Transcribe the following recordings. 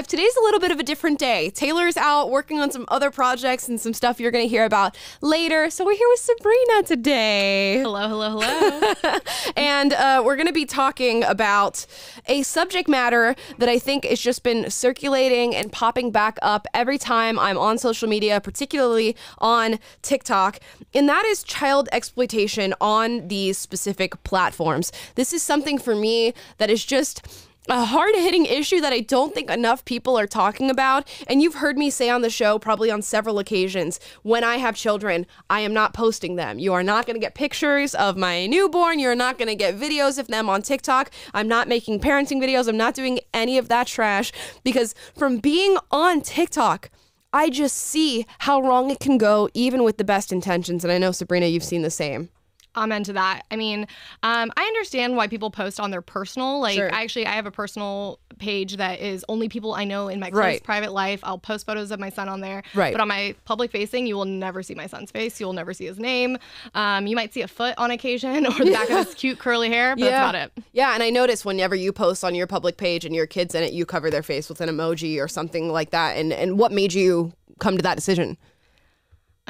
Today's a little bit of a different day. Taylor's out working on some other projects and some stuff you're going to hear about later. So we're here with Sabrina today. Hello, hello, hello. and uh, we're going to be talking about a subject matter that I think has just been circulating and popping back up every time I'm on social media, particularly on TikTok. And that is child exploitation on these specific platforms. This is something for me that is just a hard hitting issue that I don't think enough people are talking about. And you've heard me say on the show, probably on several occasions, when I have children, I am not posting them. You are not going to get pictures of my newborn. You're not going to get videos of them on TikTok. I'm not making parenting videos. I'm not doing any of that trash because from being on TikTok, I just see how wrong it can go, even with the best intentions. And I know, Sabrina, you've seen the same. Amen to that. I mean, um, I understand why people post on their personal. Like, Sure. actually, I have a personal page that is only people I know in my close Right. private life. I'll post photos of my son on there. Right. But on my public facing, you will never see my son's face. You will never see his name. Um, you might see a foot on occasion or the back of his cute curly hair, but that's about it. Yeah, and I notice whenever you post on your public page and your kids in it, you cover their face with an emoji or something like that. And and what made you come to that decision?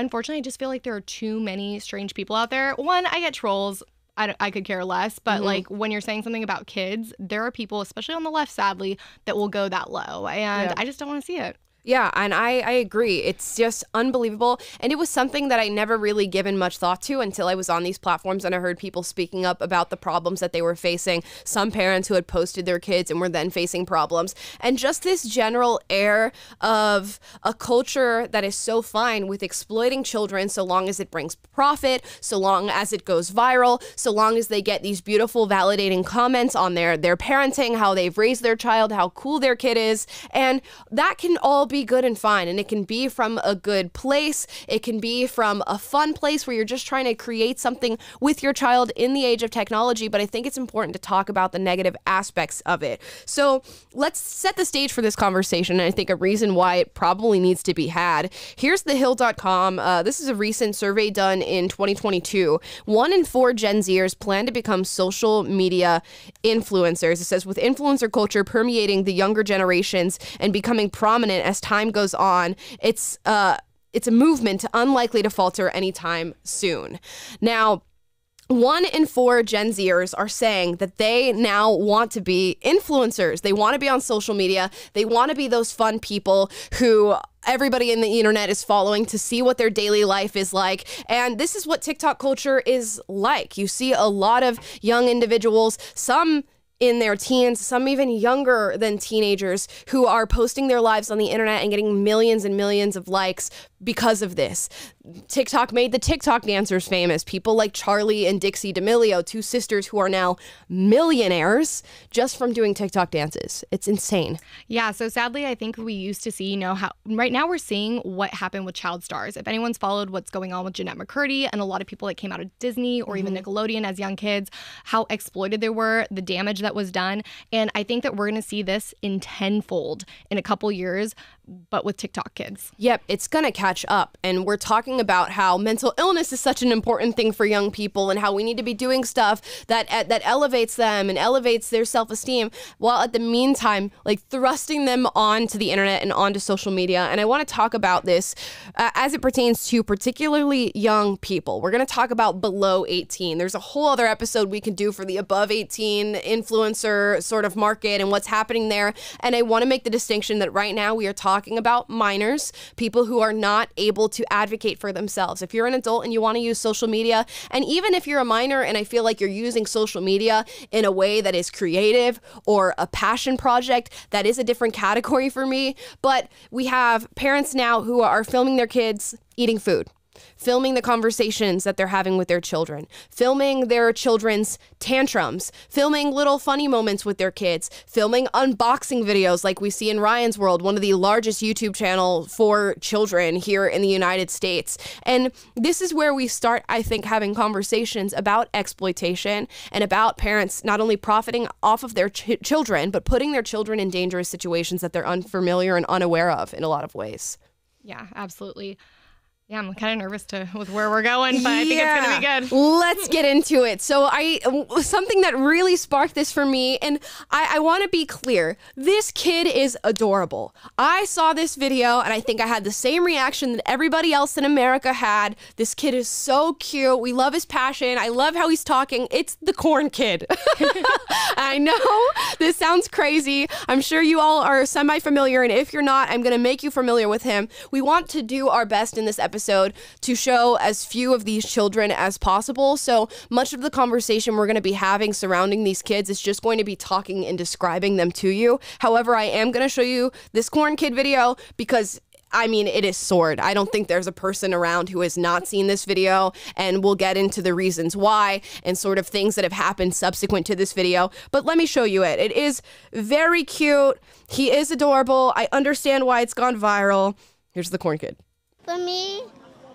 Unfortunately, I just feel like there are too many strange people out there. One, I get trolls. I, I could care less, but Mm-hmm. like when you're saying something about kids, there are people, especially on the left, sadly, that will go that low, and Yeah. I just don't want to see it. Yeah, and I, I agree. It's just unbelievable. And it was something that I never really given much thought to until I was on these platforms and I heard people speaking up about the problems that they were facing. Some parents who had posted their kids and were then facing problems. And just this general air of a culture that is so fine with exploiting children so long as it brings profit, so long as it goes viral, so long as they get these beautiful validating comments on their their parenting, how they've raised their child, how cool their kid is. And that can all be good and fine. And it can be from a good place. It can be from a fun place where you're just trying to create something with your child in the age of technology. But I think it's important to talk about the negative aspects of it. So let's set the stage for this conversation. And I think a reason why it probably needs to be had. Here's thehill.com. Uh, this is a recent survey done in 2022. One in four Gen Zers plan to become social media influencers. It says with influencer culture permeating the younger generations and becoming prominent as time goes on, it's uh it's a movement unlikely to falter anytime soon. Now, one in four Gen Zers are saying that they now want to be influencers. They want to be on social media. They want to be those fun people who everybody in the internet is following to see what their daily life is like. And this is what TikTok culture is like. You see a lot of young individuals, some in their teens, some even younger than teenagers, who are posting their lives on the internet and getting millions and millions of likes because of this. TikTok made the TikTok dancers famous. People like Charlie and Dixie D'Amelio, two sisters who are now millionaires just from doing TikTok dances. It's insane. Yeah, so sadly, I think we used to see, you know, how right now we're seeing what happened with child stars. If anyone's followed what's going on with Jennette McCurdy and a lot of people that came out of Disney or even mm-hmm. Nickelodeon as young kids, how exploited they were, the damage that was done. And I think that we're going to see this in tenfold in a couple years, but with TikTok kids. Yep, it's going to catch up. And we're talking about how mental illness is such an important thing for young people and how we need to be doing stuff that that elevates them and elevates their self-esteem while at the meantime like thrusting them onto the internet and onto social media. And I want to talk about this uh, as it pertains to particularly young people. We're going to talk about below 18. There's a whole other episode we can do for the above 18 influencer sort of market and what's happening there. And I want to make the distinction that right now we are talking about minors, people who are not able to advocate for themselves. If you're an adult and you want to use social media, and even if you're a minor and I feel like you're using social media in a way that is creative or a passion project, that is a different category for me. But we have parents now who are filming their kids eating food filming the conversations that they're having with their children, filming their children's tantrums, filming little funny moments with their kids, filming unboxing videos like we see in Ryan's World, one of the largest YouTube channel for children here in the United States. And this is where we start I think having conversations about exploitation and about parents not only profiting off of their ch- children but putting their children in dangerous situations that they're unfamiliar and unaware of in a lot of ways. Yeah, absolutely. Yeah, I'm kind of nervous to with where we're going, but I think it's gonna be good. Let's get into it. So I something that really sparked this for me, and I, I want to be clear. This kid is adorable. I saw this video, and I think I had the same reaction that everybody else in America had. This kid is so cute. We love his passion. I love how he's talking. It's the corn kid. I know this sounds crazy. I'm sure you all are semi familiar, and if you're not, I'm gonna make you familiar with him. We want to do our best in this episode episode to show as few of these children as possible. So much of the conversation we're going to be having surrounding these kids is just going to be talking and describing them to you. However, I am going to show you this corn kid video because I mean, it is sword. I don't think there's a person around who has not seen this video, and we'll get into the reasons why and sort of things that have happened subsequent to this video. But let me show you it. It is very cute. He is adorable. I understand why it's gone viral. Here's the corn kid. For me,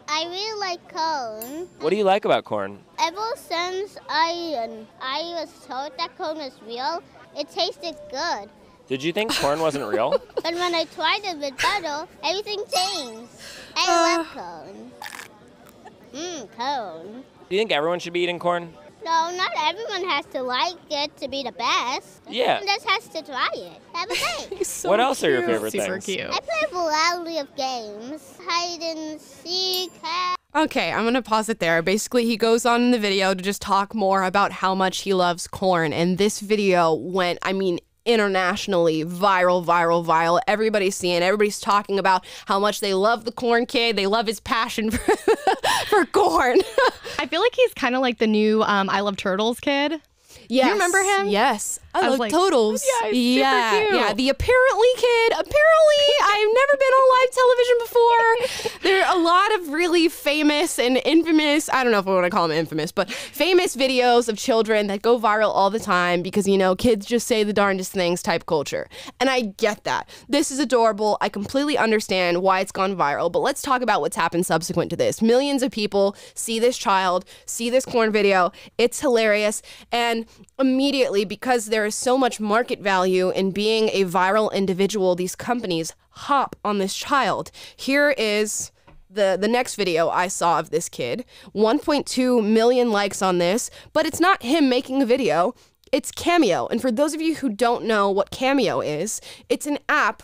I really like corn. What do you like about corn? Ever since I I was told that corn was real, it tasted good. Did you think corn wasn't real? but when I tried it with butter, everything changed. I uh. love corn. Mmm, corn. Do you think everyone should be eating corn? No, not everyone has to like it to be the best. Yeah. Everyone just has to try it. Have a day. so what else cute. are your favorite Super things? cute. I play a variety of games. Hide and seek. Okay, I'm gonna pause it there. Basically, he goes on in the video to just talk more about how much he loves corn. And this video went, I mean, internationally viral, viral, viral. Everybody's seeing, everybody's talking about how much they love the corn kid. They love his passion for, for corn. I feel like he's kind of like the new um, I Love Turtles kid. Yes. You remember him? Yes. I, I love like, Totals. Yeah, yeah, yeah. The apparently kid. Apparently, I've never been on live television before. there are a lot of really famous and infamous. I don't know if I want to call them infamous, but famous videos of children that go viral all the time because you know kids just say the darndest things type culture, and I get that. This is adorable. I completely understand why it's gone viral. But let's talk about what's happened subsequent to this. Millions of people see this child, see this corn video. It's hilarious, and immediately because there is so much market value in being a viral individual, these companies hop on this child. Here is the the next video I saw of this kid. 1.2 million likes on this, but it's not him making a video. It's Cameo. And for those of you who don't know what Cameo is, it's an app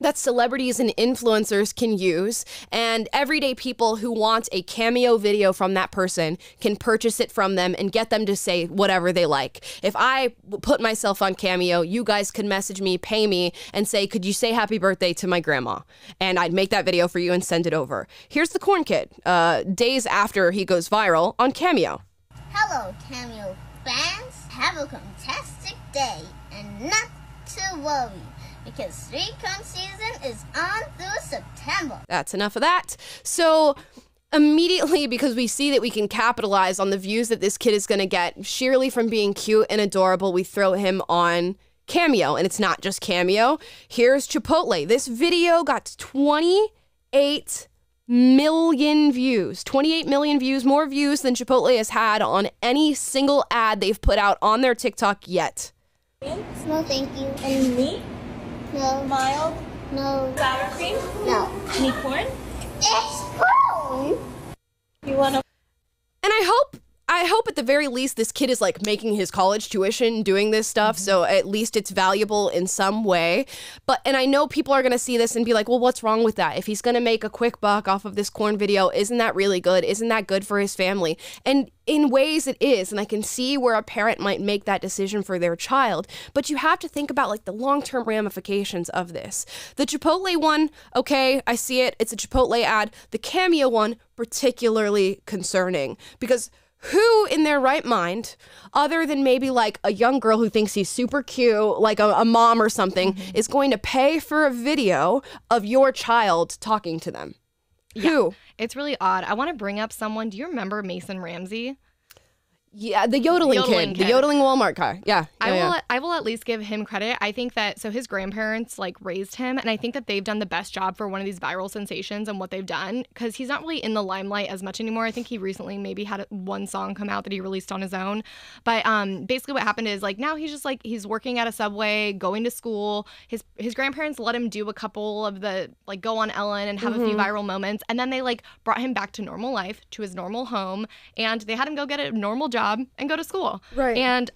that celebrities and influencers can use, and everyday people who want a cameo video from that person can purchase it from them and get them to say whatever they like. If I put myself on Cameo, you guys could message me, pay me, and say, Could you say happy birthday to my grandma? And I'd make that video for you and send it over. Here's the Corn Kid, uh, days after he goes viral on Cameo. Hello, Cameo fans. Have a fantastic day and not to worry because Sweet Corn season is on through September. That's enough of that. So immediately because we see that we can capitalize on the views that this kid is going to get sheerly from being cute and adorable we throw him on cameo and it's not just cameo here's chipotle this video got 28 million views 28 million views more views than chipotle has had on any single ad they've put out on their tiktok yet No, thank you. and meat? No. Mild? No. Sour cream? No. Any corn? It's corn. You want to? And I hope I hope at the very least this kid is like making his college tuition doing this stuff so mm-hmm. at least it's valuable in some way. But and I know people are going to see this and be like, "Well, what's wrong with that? If he's going to make a quick buck off of this corn video, isn't that really good? Isn't that good for his family?" And in ways it is, and I can see where a parent might make that decision for their child, but you have to think about like the long-term ramifications of this. The Chipotle one, okay, I see it. It's a Chipotle ad. The Cameo one particularly concerning because who in their right mind, other than maybe like a young girl who thinks he's super cute, like a, a mom or something, mm-hmm. is going to pay for a video of your child talking to them? Who? It's really odd. I want to bring up someone. Do you remember Mason Ramsey? Yeah, the yodeling, Yodeling kid, kid. the yodeling Walmart car. Yeah, I yeah, will yeah. I will at least give him credit. I think that so his grandparents like raised him and I think that they've done the best job for one of these viral sensations and what they've done cuz he's not really in the limelight as much anymore. I think he recently maybe had one song come out that he released on his own. But um basically what happened is like now he's just like he's working at a Subway, going to school. His his grandparents let him do a couple of the like go on Ellen and have a Mm-hmm. few viral moments and then they like brought him back to normal life, to his normal home and they had him go get a normal job and go to school. Right. And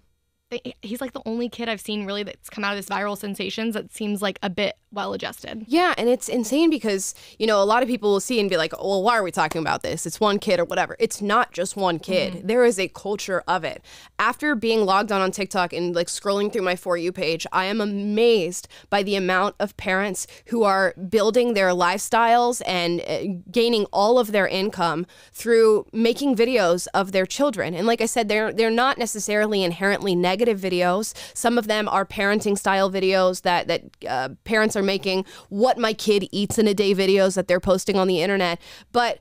he's like the only kid I've seen really that's come out of this viral sensations that seems like a bit well adjusted. Yeah, and it's insane because, you know, a lot of people will see and be like, well, why are we talking about this? It's one kid or whatever. It's not just one kid. There is a culture of it. After being logged on on TikTok and like scrolling through my For You page, I am amazed by the amount of parents who are building their lifestyles and uh, gaining all of their income through making videos of their children. And like I said, they're they're not necessarily inherently negative videos. Some of them are parenting style videos that that uh, parents are making. What my kid eats in a day videos that they're posting on the internet, but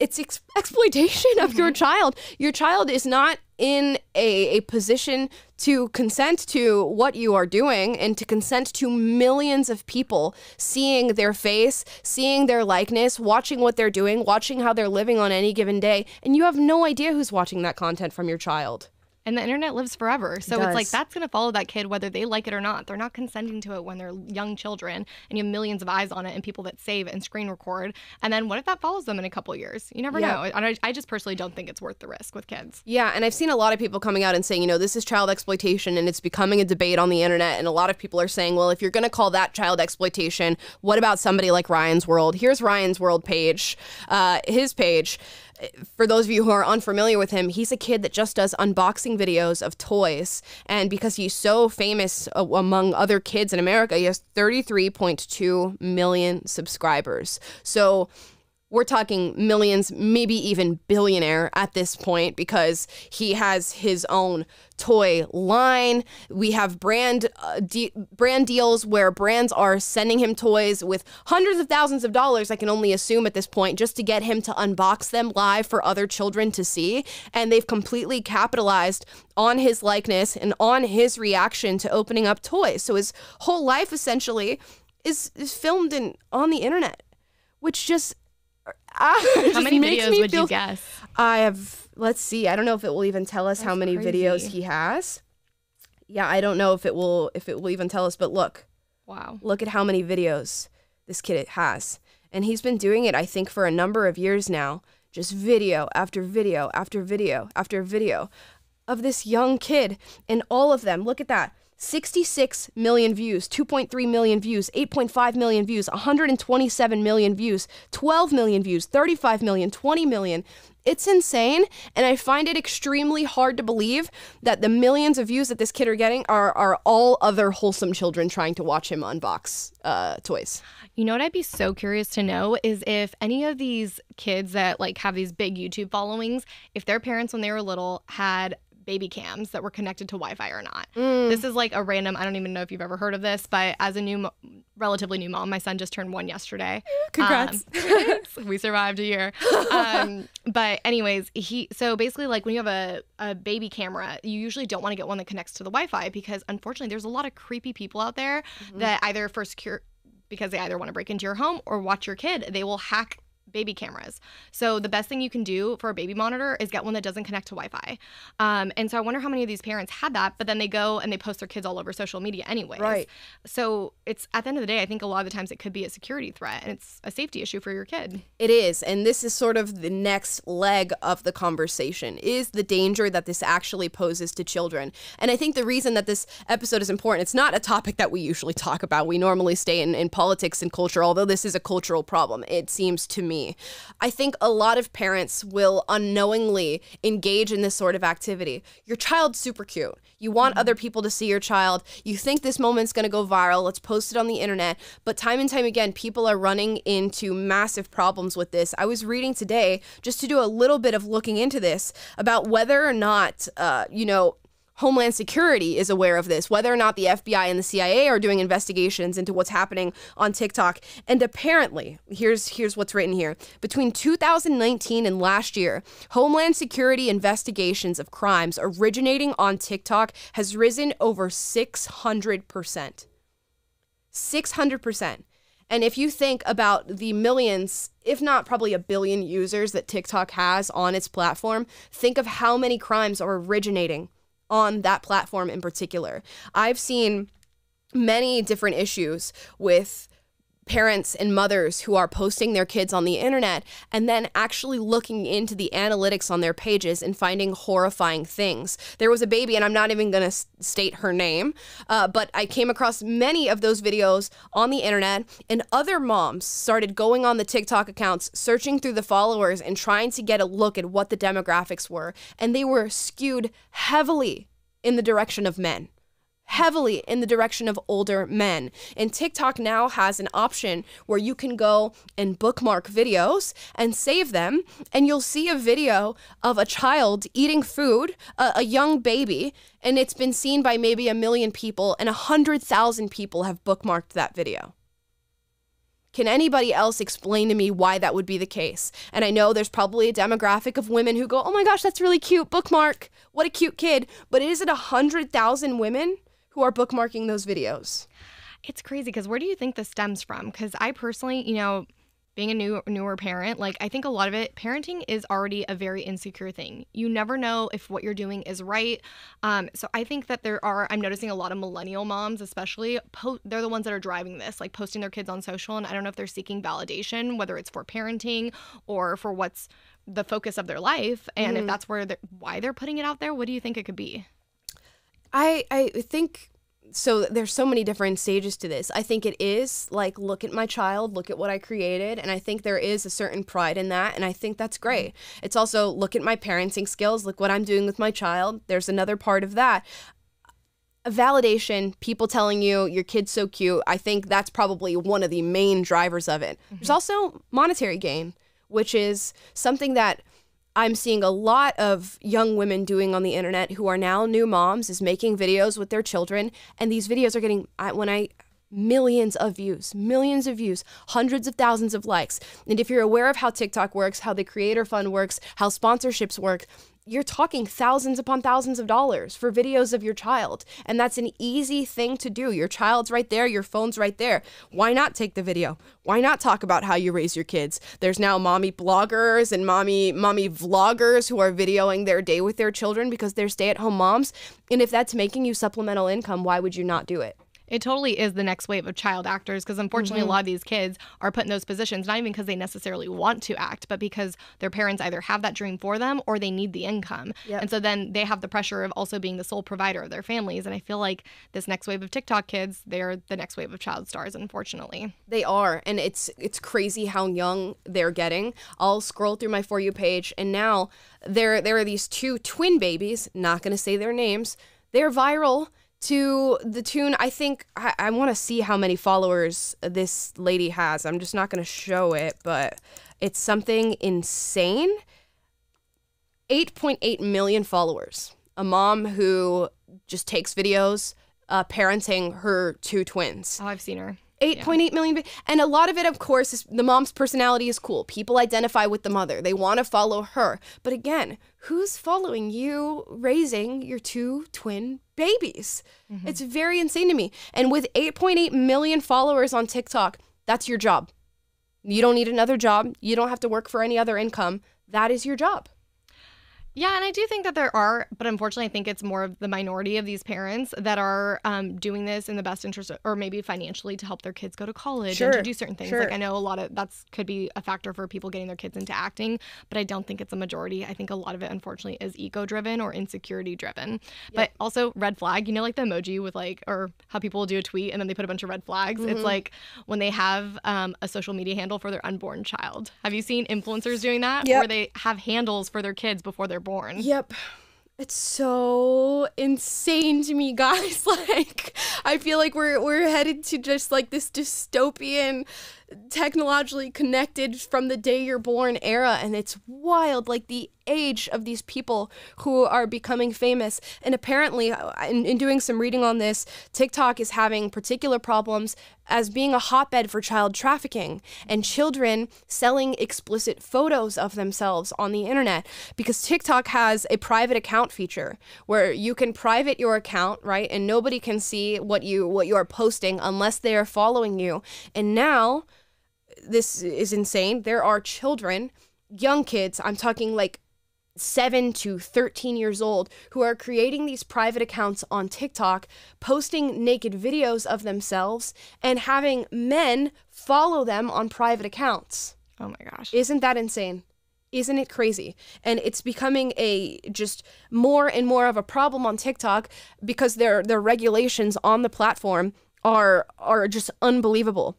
it's ex- exploitation of your child. Your child is not in a, a position to consent to what you are doing and to consent to millions of people seeing their face, seeing their likeness, watching what they're doing, watching how they're living on any given day. And you have no idea who's watching that content from your child. And the internet lives forever. So it's like that's going to follow that kid whether they like it or not. They're not consenting to it when they're young children and you have millions of eyes on it and people that save and screen record. And then what if that follows them in a couple years? You never Yeah. know. And I, I just personally don't think it's worth the risk with kids. Yeah, and I've seen a lot of people coming out and saying, you know, this is child exploitation and it's becoming a debate on the internet. And a lot of people are saying, well, if you're going to call that child exploitation, what about somebody like Ryan's World? Here's Ryan's World page, uh, his page. For those of you who are unfamiliar with him, he's a kid that just does unboxing videos of toys. And because he's so famous uh, among other kids in America, he has 33.2 million subscribers. So, we're talking millions, maybe even billionaire at this point because he has his own toy line. We have brand uh, de- brand deals where brands are sending him toys with hundreds of thousands of dollars. I can only assume at this point just to get him to unbox them live for other children to see, and they've completely capitalized on his likeness and on his reaction to opening up toys. So his whole life essentially is is filmed in on the internet, which just Ah, how many videos would feel- you guess? I have. Let's see. I don't know if it will even tell us how That's many videos he has. Yeah, I don't know if it will if it will even tell us. But look, Wow. look at how many videos this kid has, and he's been doing it. I think for a number of years now. Just video after video after video after video of this young kid, and all of them. Look at that. 66 million views, 2.3 million views, 8.5 million views, 127 million views, 12 million views, 35 million, 20 million. It's insane, and I find it extremely hard to believe that the millions of views that this kid are getting are are all other wholesome children trying to watch him unbox uh, toys. You know what I'd be so curious to know is if any of these kids that like have these big YouTube followings, if their parents when they were little had baby cams that were connected to Wi-Fi or not. This is like a random. I don't even know if you've ever heard of this, but as a new, relatively new mom, my son just turned one yesterday. Congrats. Um, we survived a year. Um, but anyways, he so basically like when you have a, a baby camera, you usually don't want to get one that connects to the Wi-Fi because unfortunately there's a lot of creepy people out there that either for secure because they either want to break into your home or watch your kid, they will hack baby cameras. So the best thing you can do for a baby monitor is get one that doesn't connect to Wi-Fi. Um, and so I wonder how many of these parents had that, but then they go and they post their kids all over social media anyway. Right. So it's at the end of the day, I think a lot of the times it could be a security threat and it's a safety issue for your kid. It is, and this is sort of the next leg of the conversation is the danger that this actually poses to children. And I think the reason that this episode is important, it's not a topic that we usually talk about. We normally stay in, in politics and culture, although this is a cultural problem, it seems to me. I think a lot of parents will unknowingly engage in this sort of activity. Your child's super cute. You want other people to see your child. You think this moment's going to go viral. Let's post it on the internet. But time and time again, people are running into massive problems with this. I was reading today, just to do a little bit of looking into this, about whether or not, uh, you know, Homeland Security is aware of this, whether or not the FBI and the CIA are doing investigations into what's happening on TikTok. And apparently, here's here's what's written here. Between 2019 and last year, Homeland Security investigations of crimes originating on TikTok has risen over 600%. 600%. And if you think about the millions, if not probably a billion users that TikTok has on its platform, think of how many crimes are originating on that platform in particular. I've seen many different issues with parents and mothers who are posting their kids on the internet and then actually looking into the analytics on their pages and finding horrifying things. There was a baby, and I'm not even going to state her name, uh, but I came across many of those videos on the internet, and other moms started going on the TikTok accounts, searching through the followers, and trying to get a look at what the demographics were. And they were skewed heavily in the direction of men heavily in the direction of older men. And TikTok now has an option where you can go and bookmark videos and save them, and you'll see a video of a child eating food, a, a young baby, and it's been seen by maybe a million people, and a hundred thousand people have bookmarked that video. Can anybody else explain to me why that would be the case? And I know there's probably a demographic of women who go, oh my gosh, that's really cute, bookmark. What a cute kid. But is it a 100,000 women who are bookmarking those videos? It's crazy because where do you think this stems from? Because I personally, you know, being a new newer parent, like I think a lot of it, parenting is already a very insecure thing. You never know if what you're doing is right. Um, so I think that there are. I'm noticing a lot of millennial moms, especially, po- they're the ones that are driving this, like posting their kids on social, and I don't know if they're seeking validation, whether it's for parenting or for what's the focus of their life, and if that's where they're, why they're putting it out there. What do you think it could be? I I think so there's so many different stages to this. I think it is like look at my child, look at what I created, and I think there is a certain pride in that and I think that's great. It's also look at my parenting skills, look what I'm doing with my child. There's another part of that. A validation, people telling you your kid's so cute, I think that's probably one of the main drivers of it. There's mm-hmm. also monetary gain, which is something that I'm seeing a lot of young women doing on the internet who are now new moms is making videos with their children and these videos are getting I, when I millions of views, millions of views, hundreds of thousands of likes. And if you're aware of how TikTok works, how the creator fund works, how sponsorships work, you're talking thousands upon thousands of dollars for videos of your child. And that's an easy thing to do. Your child's right there, your phone's right there. Why not take the video? Why not talk about how you raise your kids? There's now mommy bloggers and mommy mommy vloggers who are videoing their day with their children because they're stay-at-home moms. And if that's making you supplemental income, why would you not do it? It totally is the next wave of child actors because unfortunately, Mm-hmm. a lot of these kids are put in those positions, not even because they necessarily want to act, but because their parents either have that dream for them or they need the income. Yep. And so then they have the pressure of also being the sole provider of their families. And I feel like this next wave of TikTok kids, they're the next wave of child stars, unfortunately. They are, and it's it's crazy how young they're getting. I'll scroll through my for you page, and now there there are these two twin babies. Not going to say their names. They're viral to the tune. I think I, I want to see how many followers this lady has. I'm just not going to show it, but it's something insane. 8.8 million followers. A mom who just takes videos uh, parenting her two twins. Oh, I've seen her. 8.8 million vi- and a lot of it of course is the mom's personality is cool. People identify with the mother. They want to follow her. But again who's following you raising your two twin babies? Mm-hmm. It's very insane to me. And with 8.8 million followers on tiktok that's your job. You don't need another job. You don't have to work for any other income. That is your job Yeah, and I do think that there are, but unfortunately, I think it's more of the minority of these parents that are um, doing this in the best interest, or maybe financially to help their kids go to college and to do certain things. sure. Like I know a lot of that's could be a factor for people getting their kids into acting, but I don't think it's a majority. I think a lot of it, unfortunately, is ego driven or insecurity driven. But also red flag, you know, like the emoji with like, or how people will do a tweet and then they put a bunch of red flags. Mm-hmm. It's like when they have um, a social media handle for their unborn child. Have you seen influencers doing that? Yep. Where they have handles for their kids before they're born. Yep. It's so insane to me, guys. Like, I feel like we're we're headed to just like this dystopian, technologically connected from the day you're born era, and it's wild. Like the age of these people who are becoming famous, and apparently, uh, in, in doing some reading on this, TikTok is having particular problems as being a hotbed for child trafficking and children selling explicit photos of themselves on the internet because TikTok has a private account feature where you can private your account, right? And nobody can see what you what you are posting unless they are following you. And now this is insane. There are children, young kids, I'm talking like 7 to 13 years old who are creating these private accounts on TikTok, posting naked videos of themselves, and having men follow them on private accounts. Oh my gosh. Isn't that insane? Isn't it crazy? And it's becoming a just more and more of a problem on TikTok because their their regulations on the platform are are just unbelievable.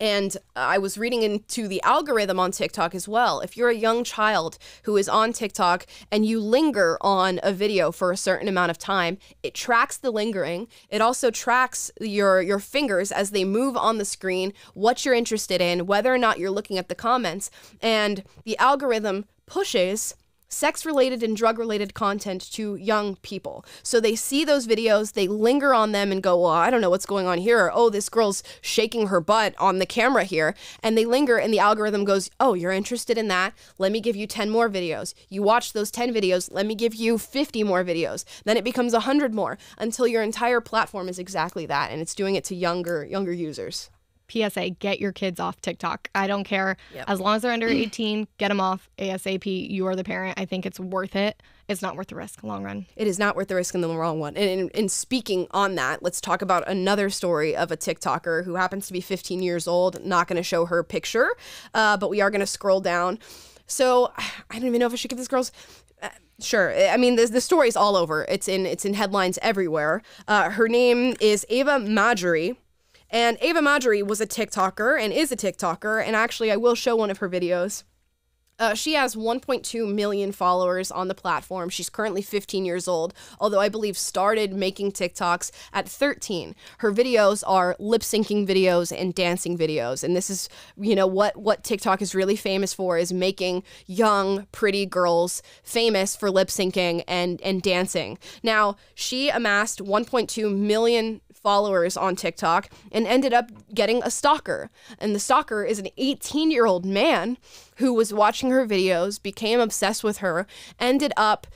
And I was reading into the algorithm on TikTok as well. If you're a young child who is on TikTok and you linger on a video for a certain amount of time, it tracks the lingering. It also tracks your your fingers as they move on the screen, what you're interested in, whether or not you're looking at the comments, and the algorithm pushes sex related and drug related content to young people. So they see those videos, they linger on them and go, Well, I don't know what's going on here. Or, oh, this girl's shaking her butt on the camera here. And they linger, and the algorithm goes, Oh, you're interested in that? Let me give you 10 more videos. You watch those 10 videos, let me give you 50 more videos. Then it becomes 100 more until your entire platform is exactly that. And it's doing it to younger, younger users. PSA, get your kids off TikTok. I don't care. As long as they're under 18, get them off ASAP. You are the parent. I think it's worth it. It's not worth the risk long run. It is not worth the risk in the wrong one. And in, in speaking on that, let's talk about another story of a TikToker who happens to be 15 years old. Not going to show her picture, uh, but we are going to scroll down. So I don't even know if I should give this girl's. Uh, Sure. I mean, the, the story's all over. It's in it's in headlines everywhere. Uh, her name is Ava Majury. And Ava Majury was a TikToker and is a TikToker. And actually, I will show one of her videos. Uh, she has 1.2 million followers on the platform. She's currently 15 years old, although I believe started making TikToks at 13. Her videos are lip syncing videos and dancing videos, and this is, you know, what what TikTok is really famous for is making young, pretty girls famous for lip syncing and and dancing. Now, she amassed 1.2 million followers on TikTok and ended up getting a stalker. And the stalker is an 18 year old man who was watching her videos, became obsessed with her, ended up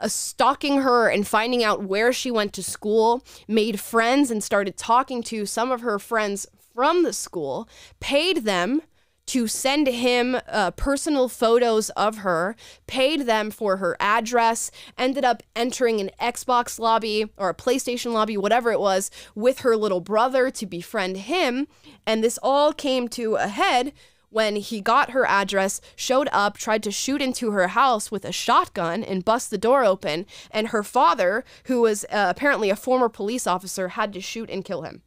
uh, stalking her and finding out where she went to school, made friends and started talking to some of her friends from the school, paid them to send him uh, personal photos of her, paid them for her address, ended up entering an Xbox lobby or a PlayStation lobby, whatever it was, with her little brother to befriend him. And this all came to a head when he got her address, showed up, tried to shoot into her house with a shotgun and bust the door open, and her father, who was uh, apparently a former police officer, had to shoot and kill him.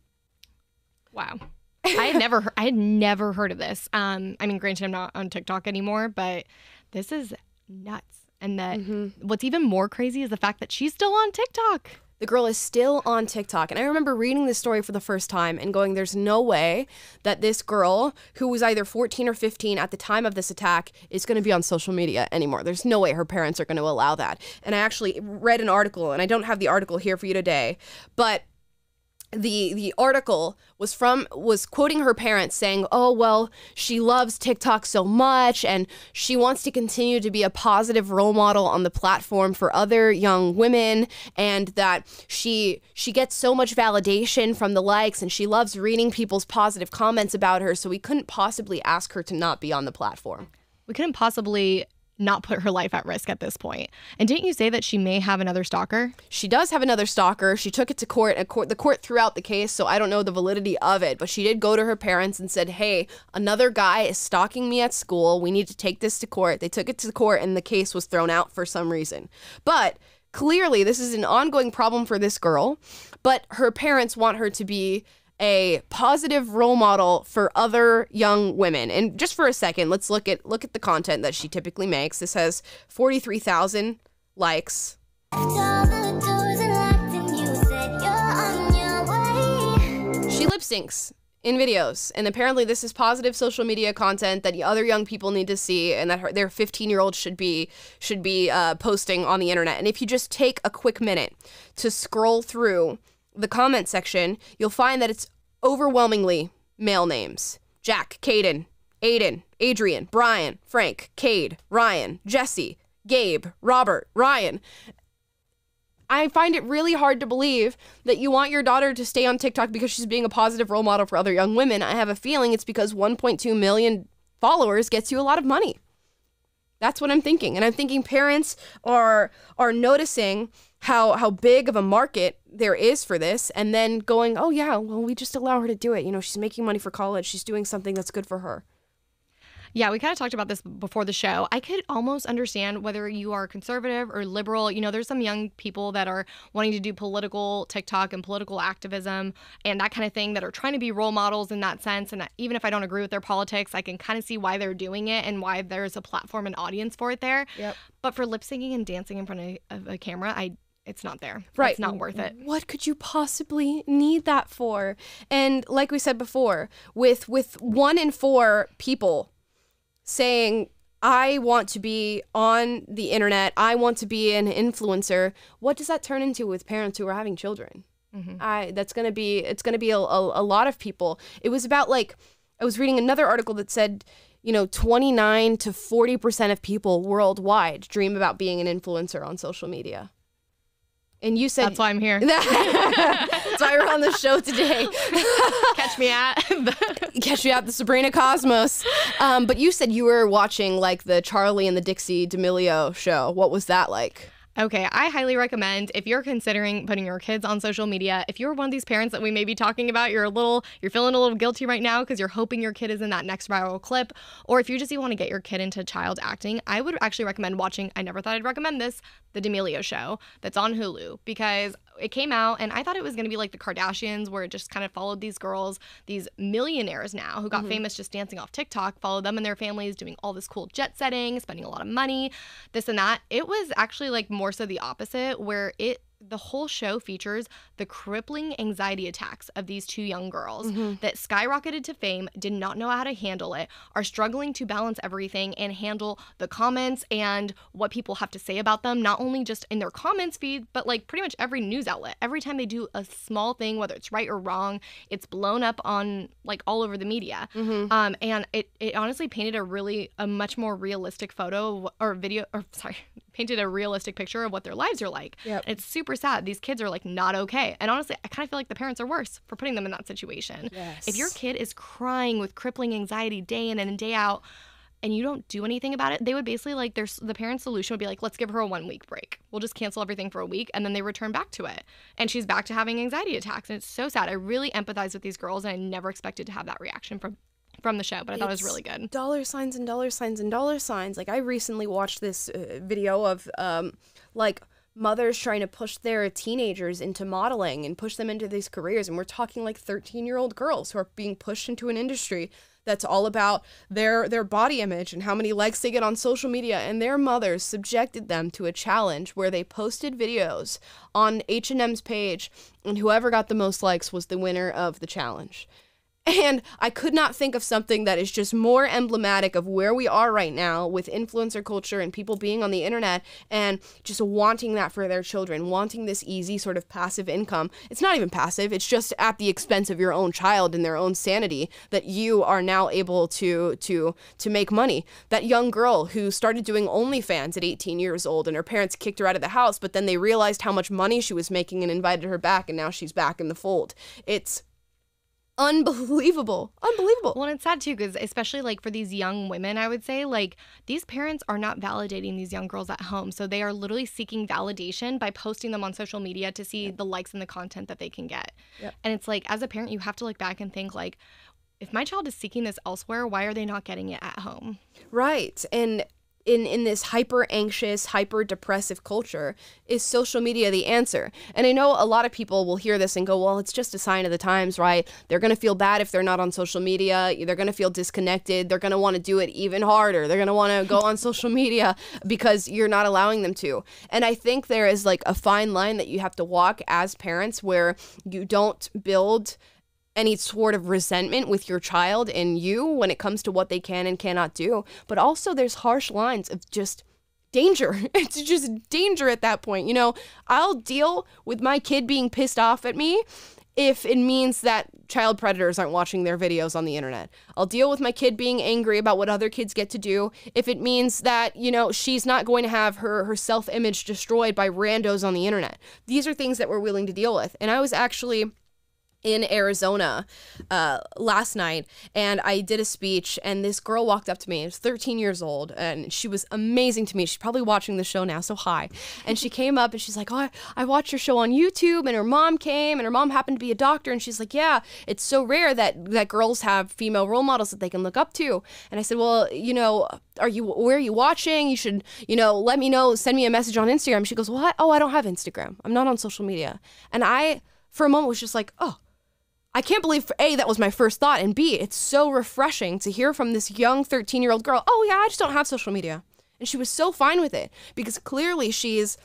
Wow. I had never heard, I had never heard of this. Um, I mean, granted, I'm not on TikTok anymore, but this is nuts. And that what's even more crazy is the fact that she's still on TikTok. The girl is still on TikTok. And I remember reading this story for the first time and going, there's no way that this girl, who was either 14 or 15 at the time of this attack, is going to be on social media anymore. There's no way her parents are going to allow that. And I actually read an article, and I don't have the article here for you today, but the the article was from was quoting her parents saying, "Oh well, she loves TikTok so much and she wants to continue to be a positive role model on the platform for other young women and that she she gets so much validation from the likes and she loves reading people's positive comments about her, so we couldn't possibly ask her to not be on the platform." We couldn't possibly not put her life at risk at this point. And didn't you say that she may have another stalker? She does have another stalker. She took it to court, and court, the court threw out the case, so I don't know the validity of it. But she did go to her parents and said, "Hey, another guy is stalking me at school. We need to take this to court." They took it to court, and the case was thrown out for some reason. But clearly, this is an ongoing problem for this girl. But her parents want her to be a positive role model for other young women. And just for a second, let's look at look at the content that she typically makes. This has 43,000 likes. She lip syncs in videos, and apparently this is positive social media content that other young people need to see, and that her, their 15 year old should be should be uh, posting on the internet. And if you just take a quick minute to scroll through the comment section, you'll find that it's overwhelmingly male names: Jack, Caden, Aiden, Adrian, Brian, Frank, Cade, Ryan, Jesse, Gabe, Robert, Ryan. I find it really hard to believe that you want your daughter to stay on TikTok because she's being a positive role model for other young women. I have a feeling it's because 1.2 million followers gets you a lot of money. That's what I'm thinking. And I'm thinking parents are are noticing how how big of a market there is for this and then going, "Oh yeah, well we just allow her to do it. You know, she's making money for college. She's doing something that's good for her." Yeah, we kind of talked about this before the show. I could almost understand whether you are conservative or liberal. You know, there's some young people that are wanting to do political TikTok and political activism and that kind of thing that are trying to be role models in that sense. And even if I don't agree with their politics, I can kind of see why they're doing it and why there's a platform and audience for it there. Yep. But for lip syncing and dancing in front of, of a camera, I it's not there. Right. It's not worth it. What could you possibly need that for? And like we said before, with with one in four people saying I want to be on the internet, I want to be an influencer, what does that turn into with parents who are having children? Mm-hmm. I that's going to be it's going to be a, a, a lot of people. It was about like I was reading another article that said, you know, 29 to 40% of people worldwide dream about being an influencer on social media. And you said That's why I'm here. That's why we're on the show today. Catch me at the Catch me at the Sabrina Cosmos. Um, but you said you were watching like the Charlie and the Dixie D'Amelio show. What was that like? Okay, I highly recommend if you're considering putting your kids on social media, if you're one of these parents that we may be talking about, you're a little you're feeling a little guilty right now because you're hoping your kid is in that next viral clip, or if you just want to get your kid into child acting, I would actually recommend watching I never thought I'd recommend this, the D'Amelio show that's on Hulu because it came out and I thought it was going to be like the Kardashians where it just kind of followed these girls, these millionaires now who got mm-hmm. famous just dancing off TikTok, followed them and their families doing all this cool jet setting, spending a lot of money, this and that. It was actually like more so the opposite where it the whole show features the crippling anxiety attacks of these two young girls that skyrocketed to fame, did not know how to handle it, are struggling to balance everything and handle the comments and what people have to say about them, not only just in their comments feed, but like pretty much every news outlet. Every time they do a small thing, whether it's right or wrong, it's blown up on like all over the media. Um, and it, it honestly painted a really, a much more realistic photo or video, or sorry, painted a realistic picture of what their lives are like. Yep. It's super sad. These kids are like not okay. And honestly, I kind of feel like the parents are worse for putting them in that situation. Yes. If your kid is crying with crippling anxiety day in and day out, and you don't do anything about it, they would basically like their the parents' solution would be like, let's give her a one week break. We'll just cancel everything for a week, and then they return back to it, and she's back to having anxiety attacks, and it's so sad. I really empathize with these girls, and I never expected to have that reaction from from the show, but I thought it was really good. Dollar signs and dollar signs and dollar signs. Like I recently watched this uh, video of um, like mothers trying to push their teenagers into modeling and push them into these careers, and we're talking like thirteen-year-old girls who are being pushed into an industry that's all about their their body image and how many likes they get on social media and their mothers subjected them to a challenge where they posted videos on H&M's page and whoever got the most likes was the winner of the challenge. And I could not think of something that is just more emblematic of where we are right now with influencer culture and people being on the internet and just wanting that for their children, wanting this easy sort of passive income. It's not even passive, it's just at the expense of your own child and their own sanity that you are now able to to to make money. That young girl who started doing OnlyFans at 18 years old and her parents kicked her out of the house, but then they realized how much money she was making and invited her back and now she's back in the fold. It's unbelievable. Unbelievable. Well, and it's sad too, because especially like for these young women, I would say like these parents are not validating these young girls at home. So they are literally seeking validation by posting them on social media to see the likes and the content that they can get. Yep. And it's like, as a parent, you have to look back and think like, if my child is seeking this elsewhere, why are they not getting it at home? Right. And in in this hyper anxious, hyper depressive culture, is social media the answer? And I know a lot of people will hear this and go, "Well, it's just a sign of the times, right? They're going to feel bad if they're not on social media. They're going to feel disconnected. They're going to want to do it even harder. They're going to want to go on social media because you're not allowing them to." And I think there is like a fine line that you have to walk as parents where you don't build any sort of resentment with your child and you when it comes to what they can and cannot do. But also, there's harsh lines of just danger. It's just danger at that point. You know, I'll deal with my kid being pissed off at me if it means that child predators aren't watching their videos on the internet. I'll deal with my kid being angry about what other kids get to do if it means that, you know, she's not going to have her her self-image destroyed by randos on the internet. These are things that we're willing to deal with. And I was actually in Arizona uh, last night, and I did a speech, and this girl walked up to me. She was 13 years old, and she was amazing to me. She's probably watching the show now, so hi. And she came up and she's like, "Oh, I, I watched your show on YouTube." And her mom came, and her mom happened to be a doctor, and she's like, "Yeah, it's so rare that that girls have female role models that they can look up to." And I said, "Well, you know, are you where are you watching? You should, you know, let me know. Send me a message on Instagram." She goes, "What? Oh, I don't have Instagram. I'm not on social media." And I, for a moment, was just like, "Oh." I can't believe, A, that was my first thought, and B, it's so refreshing to hear from this young 13 year old girl, oh, yeah, I just don't have social media. And she was so fine with it because clearly she's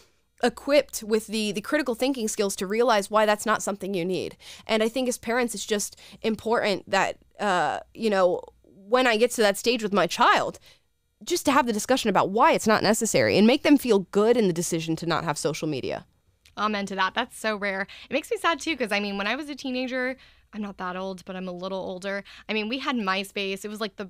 equipped with the the critical thinking skills to realize why that's not something you need. And I think as parents, it's just important that, uh, you know, when I get to that stage with my child, just to have the discussion about why it's not necessary and make them feel good in the decision to not have social media. Amen to that. That's so rare. It makes me sad too because I mean, when I was a teenager, I'm not that old, but I'm a little older. I mean, we had MySpace. It was like the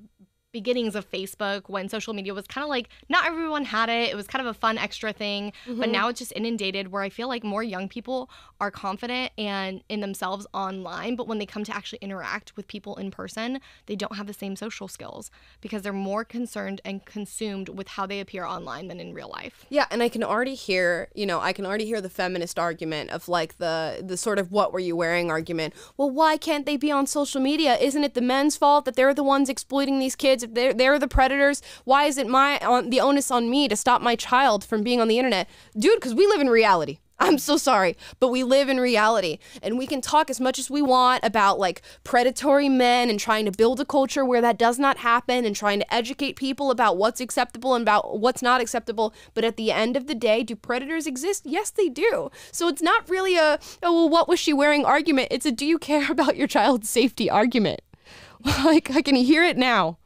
beginnings of Facebook when social media was kind of like not everyone had it. It was kind of a fun extra thing, Mm-hmm. but now it's just inundated where I feel like more young people are confident and in themselves online, but when they come to actually interact with people in person, they don't have the same social skills because they're more concerned and consumed with how they appear online than in real life. Yeah, and I can already hear, you know, I can already hear the feminist argument of like the the sort of what were you wearing argument. Well, why can't they be on social media? Isn't it the men's fault that they're the ones exploiting these kids? If they're they're the predators, why is it my on the onus on me to stop my child from being on the internet? Dude, because we live in reality. I'm so sorry, but we live in reality and we can talk as much as we want about like predatory men and trying to build a culture where that does not happen and trying to educate people about what's acceptable and about what's not acceptable. But at the end of the day, do predators exist? Yes, they do. So it's not really a, oh, well, what was she wearing argument? It's a, do you care about your child's safety argument? like, I can hear it now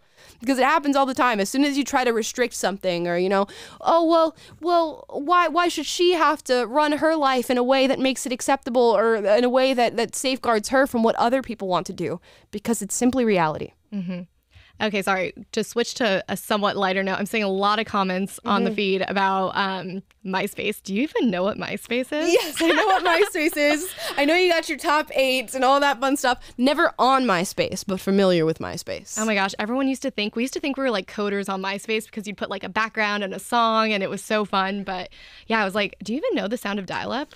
because it happens all the time. As soon as you try to restrict something or you know oh well well why why should she have to run her life in a way that makes it acceptable or in a way that that safeguards her from what other people want to do? Because it's simply reality mm-hmm. Okay, sorry. To switch to a somewhat lighter note, I'm seeing a lot of comments on the feed about um, MySpace. Do you even know what MySpace is? yes i know what myspace is i know you got your top eight and all that fun stuff never on myspace but familiar with myspace Oh my gosh, everyone used to think we used to think we were like coders on MySpace because you'd put like a background and a song and it was so fun. But yeah, I was like, do you even know the sound of dial up?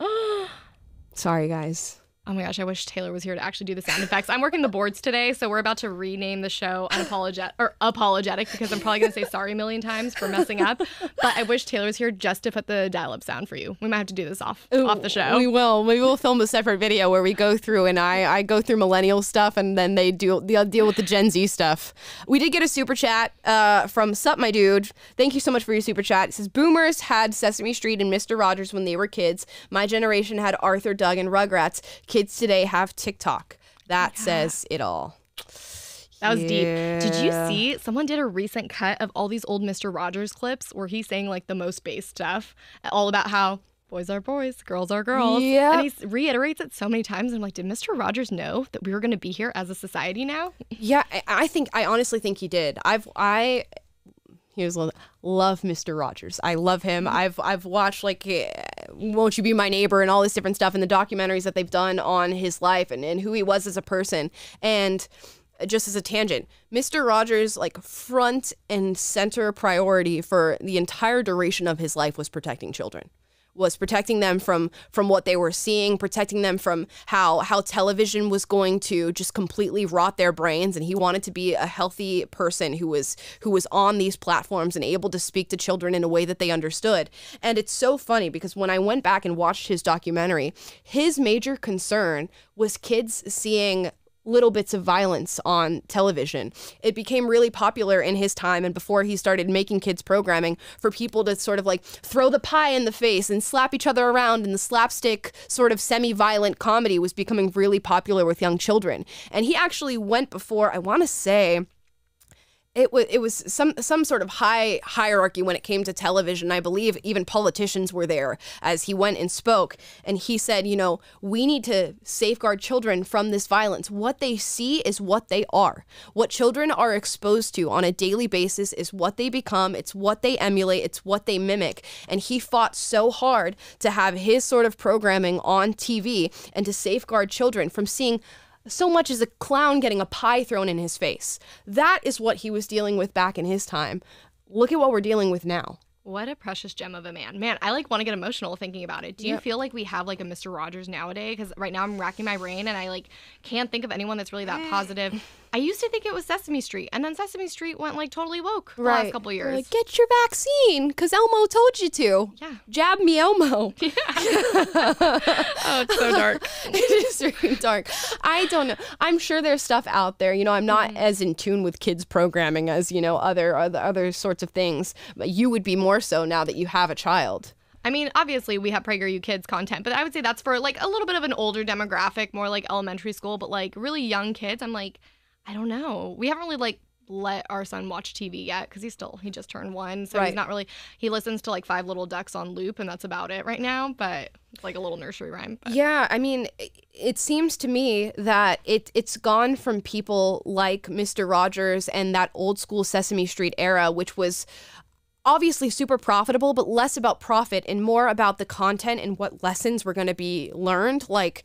sorry guys Oh my gosh, I wish Taylor was here to actually do the sound effects. I'm working the boards today, so we're about to rename the show unapologetic or apologetic because I'm probably gonna say sorry a million times for messing up. But I wish Taylor was here just to put the dial-up sound for you. We might have to do this off off the show. We will. Maybe we'll film a separate video where we go through and I, I go through millennial stuff and then they do they'll deal with the Gen Z stuff. We did get a super chat uh, from Sup My Dude. Thank you so much for your super chat. It says Boomers had Sesame Street and Mr. Rogers when they were kids. My generation had Arthur, Doug, and Rugrats. Kids today have TikTok. That says it all. That was deep. Did you see someone did a recent cut of all these old Mr. Rogers clips where he's saying like the most base stuff, all about how boys are boys, girls are girls. Yep. And he reiterates it so many times. I'm like, did Mr. Rogers know that we were going to be here as a society now? Yeah, I, think I honestly think he did. I've I here's lo- love Mr. Rogers. I love him. Mm-hmm. I've I've watched like Won't You Be My Neighbor and all this different stuff and the documentaries that they've done on his life and, and who he was as a person. And just as a tangent, Mr. Rogers like front and center priority for the entire duration of his life was protecting children. Was protecting them from from what they were seeing protecting them from how how television was going to just completely rot their brains. And he wanted to be a healthy person who was who was on these platforms and able to speak to children in a way that they understood. And it's so funny because when I went back and watched his documentary his major concern was kids seeing little bits of violence on television. It became really popular in his time and before he started making kids programming for people to sort of like throw the pie in the face and slap each other around and the slapstick sort of semi-violent comedy was becoming really popular with young children. And he actually went before I want to say it was it was some some sort of high hierarchy when it came to television. I believe even politicians were there as he went and spoke, and he said, you know, we need to safeguard children from this violence. What they see is what they are. What children are exposed to on a daily basis is what they become. It's what they emulate. It's what they mimic. And he fought so hard to have his sort of programming on TV and to safeguard children from seeing so much as a clown getting a pie thrown in his face. That is what he was dealing with back in his time. Look at what we're dealing with now. What a precious gem of a man. Man, I like want to get emotional thinking about it. Do you Yep. feel like we have like a Mr. Rogers nowadays? Because right now I'm racking my brain and I like can't think of anyone that's really that eh. positive. I used to think it was Sesame Street, and then Sesame Street went like totally woke the last couple years. Like, get your vaccine, because Elmo told you to. Yeah. Jab me, Elmo. Yeah. oh, it's so dark. it is really dark. I don't know. I'm sure there's stuff out there. You know, I'm Mm-hmm. not as in tune with kids programming as you know other other, other sorts of things. But you would be more so now that you have a child. I mean, obviously we have PragerU Kids content, but I would say that's for like a little bit of an older demographic, more like elementary school, but like really young kids. I'm like, I don't know. We haven't really like let our son watch TV yet because he's still he just turned one, so Right. he's not really. He listens to like Five Little Ducks on loop, and that's about it right now. But it's like a little nursery rhyme. But. Yeah, I mean, it seems to me that it it's gone from people like Mr. Rogers and that old school Sesame Street era, which was obviously super profitable, but less about profit and more about the content and what lessons were going to be learned. Like,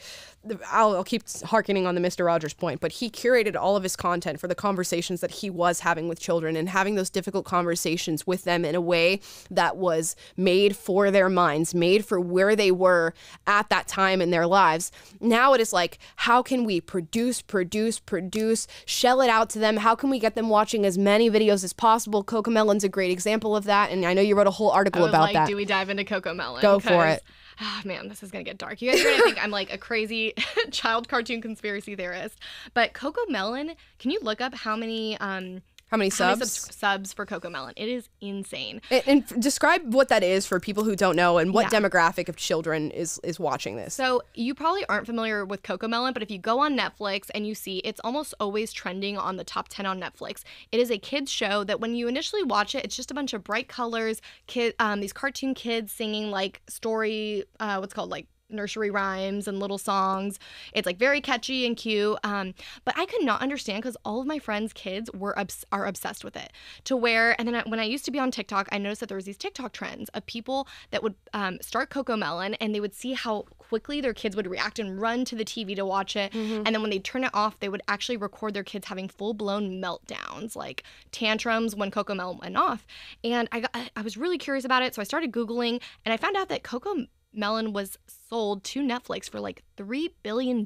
I'll, I'll keep harkening on the Mr. Rogers point, but he curated all of his content for the conversations that he was having with children and having those difficult conversations with them in a way that was made for their minds, made for where they were at that time in their lives. Now it is like, how can we produce, produce, produce, shell it out to them? How can we get them watching as many videos as possible? Cocomelon's a great example of that, and I know you wrote a whole article about like, that. do we dive into Cocomelon? Go for it. Ah, man, this is gonna get dark. You guys are gonna think I'm like a crazy child cartoon conspiracy theorist. But Cocomelon, can you look up how many um How many how many subs? subs, subs for Cocomelon? It is insane. and, and f- describe what that is for people who don't know and what Yeah. demographic of children is is watching this. So you probably aren't familiar with Cocomelon, but if you go on Netflix and you see, it's almost always trending on the top 10 on Netflix. It is a kids show that when you initially watch it, it's just a bunch of bright colors, kid, um, these cartoon kids singing like story, uh, what's called like nursery rhymes and little songs. It's like very catchy and cute. Um, but I could not understand because all of my friends' kids were obs- are obsessed with it. To where, and then I, when I used to be on TikTok, I noticed that there was these TikTok trends of people that would um, start Cocomelon and they would see how quickly their kids would react and run to the TV to watch it. And then when they turn it off, they would actually record their kids having full blown meltdowns, like tantrums when Cocomelon went off. And I got, I- I was really curious about it, so I started googling and I found out that Coco Melon was sold to Netflix for like $3 billion,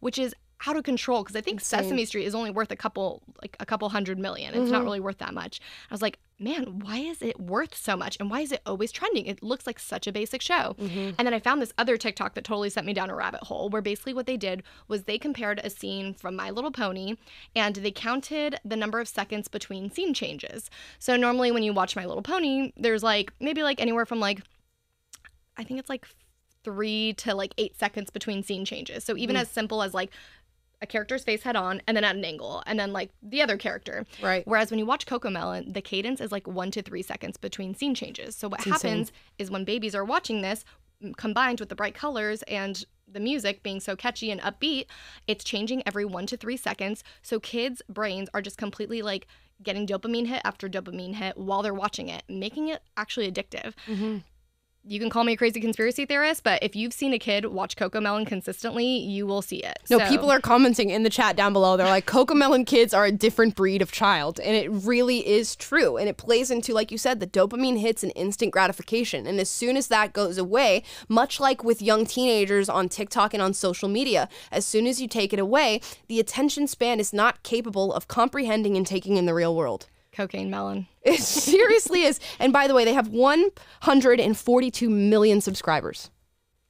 which is out of control because I think Insane. Sesame Street is only worth a couple like a couple hundred million. It's not mm-hmm. really worth that much. I was like, man, why is it worth so much? And why is it always trending? It looks like such a basic show. Mm-hmm. And then I found this other TikTok that totally sent me down a rabbit hole where basically what they did was they compared a scene from My Little Pony and they counted the number of seconds between scene changes. So normally when you watch My Little Pony, there's like maybe like anywhere from like I think it's like three to like eight seconds between scene changes. So even hmm. as simple as like a character's face head on and then at an angle and then like the other character. Right. Whereas when you watch Cocomelon, the cadence is like one to three seconds between scene changes. So what It's insane. happens is when babies are watching this, mm, combined with the bright colors and the music being so catchy and upbeat, it's changing every one to three seconds. So kids' brains are just completely like getting dopamine hit after dopamine hit while they're watching it, making it actually addictive. Mm-hmm. You can call me a crazy conspiracy theorist, but if you've seen a kid watch Cocomelon consistently, you will see it. No, So- people are commenting in the chat down below. They're like, Cocomelon kids are a different breed of child. And it really is true. And it plays into, like you said, the dopamine hits and instant gratification. And as soon as that goes away, much like with young teenagers on TikTok and on social media, as soon as you take it away, the attention span is not capable of comprehending and taking in the real world. Cocaine melon. It seriously is. And by the way, they have 142 million subscribers.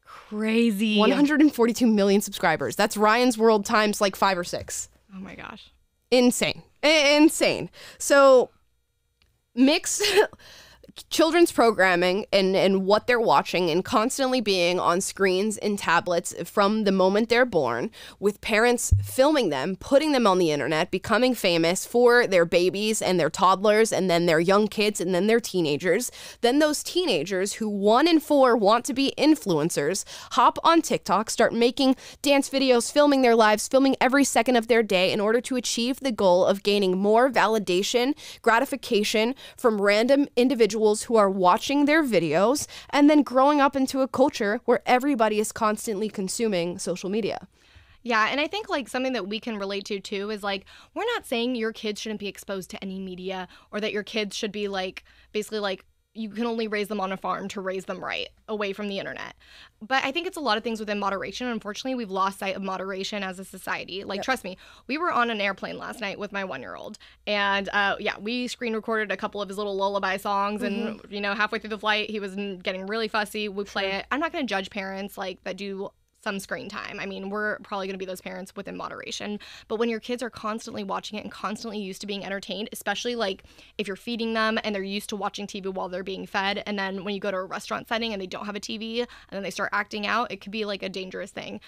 Crazy. 142 million subscribers. That's Ryan's World times like five or six. Oh my gosh. insane I- insane so mix children's programming and and what they're watching and constantly being on screens and tablets from the moment they're born with parents filming them putting them on the internet becoming famous for their babies and their toddlers and then their young kids and then their teenagers. Then those teenagers who one in four want to be influencers hop on TikTok start making dance videos filming their lives filming every second of their day in order to achieve the goal of gaining more validation gratification from random individuals who are watching their videos and then growing up into a culture where everybody is constantly consuming social media. Yeah, and I think like something that we can relate to too is like we're not saying your kids shouldn't be exposed to any media or that your kids should be like basically like you can only raise them on a farm to raise them right away from the internet. But I think it's a lot of things within moderation. Unfortunately, we've lost sight of moderation as a society. Like, trust me, we were on an airplane last night with my one year old. And uh, yeah, we screen recorded a couple of his little lullaby songs. And, you know, halfway through the flight, he was getting really fussy. We play it. I'm not going to judge parents like that do some screen time. I mean, we're probably going to be those parents within moderation. But when your kids are constantly watching it and constantly used to being entertained, especially like if you're feeding them and they're used to watching TV while they're being fed, and then when you go to a restaurant setting and they don't have a TV and then they start acting out, it could be like a dangerous thing.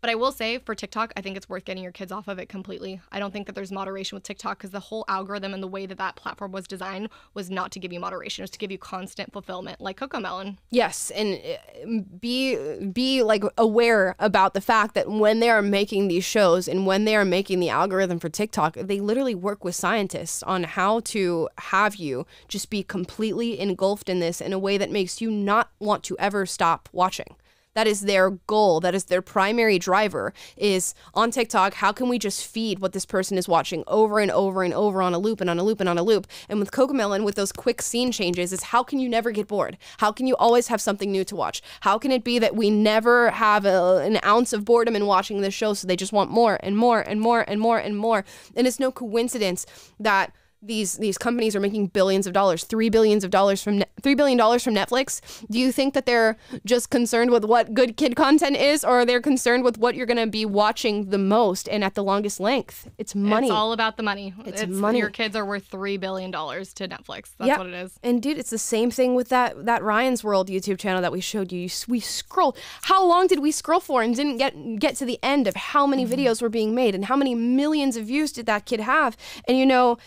But I will say for TikTok, I think it's worth getting your kids off of it completely. I don't think that there's moderation with TikTok because the whole algorithm and the way that that platform was designed was not to give you moderation, it was to give you constant fulfillment, like Cocomelon. Yes, and uh, be be like aware about the fact that when they are making these shows and when they are making the algorithm for TikTok, they literally work with scientists on how to have you just be completely engulfed in this in a way that makes you not want to ever stop watching. That is their goal. That is their primary driver is on TikTok. How can we just feed what this person is watching over and over and over on a loop and on a loop and on a loop? And with Cocomelon, with those quick scene changes, is how can you never get bored? How can you always have something new to watch? How can it be that we never have a, an ounce of boredom in watching this show? So they just want more and more and more and more and more. And it's no coincidence that these these companies are making billions of dollars, three billions of dollars from three billion dollars from Netflix. Do you think that they're just concerned with what good kid content is, or are they're concerned with what you're going to be watching the most and at the longest length? It's money. It's all about the money. It's money. Your kids are worth three billion dollars to Netflix. That's Yeah. what it is. And dude, it's the same thing with that that Ryan's World YouTube channel that we showed you. We scrolled. How long did we scroll for and didn't get get to the end of how many Mm-hmm. videos were being made and how many millions of views did that kid have? And you know,